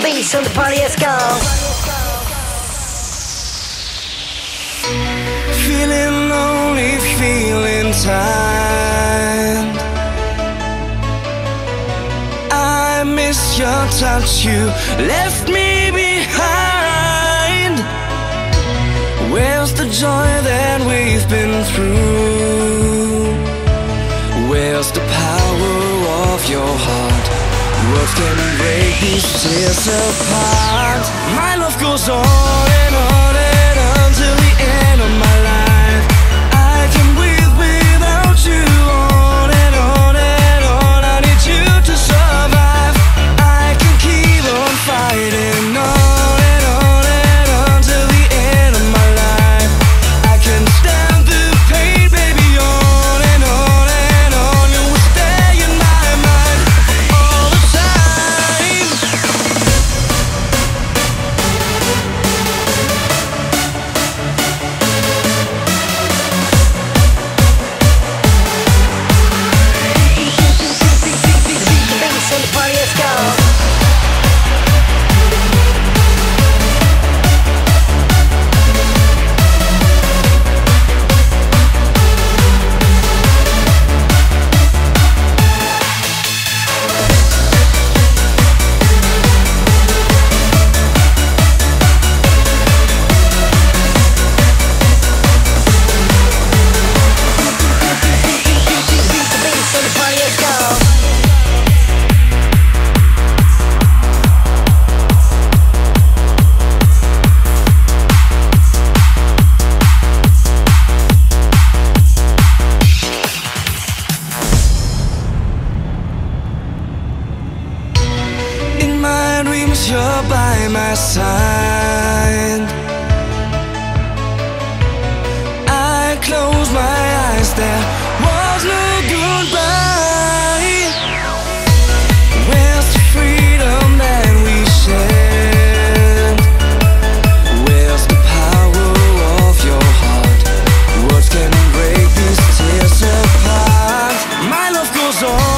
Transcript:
the beach on the polyester. Feeling lonely, feeling tired. I miss your touch, you left me behind. Where's the joy that we've been through? love can break these tears apart. My love goes on and on. cause you're by my side I close my eyes, there was no goodbye Where's the freedom that we shared? Where's the power of your heart? Break these tears apart? My love goes on